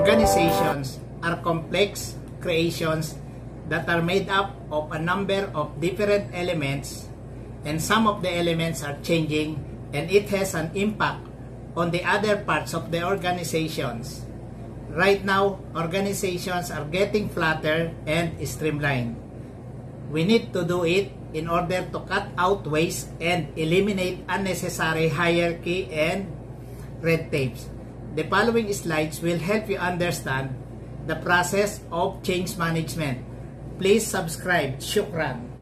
organizations are complex creations that are made up of a number of different elements and some of the elements are changing and it has an impact on the other parts of the organizations. Right now, organizations are getting flatter and streamlined. We need to do it in order to cut out waste and eliminate unnecessary hierarchy and red tapes. The following slides will help you understand the process of change management. Please subscribe. Shukran.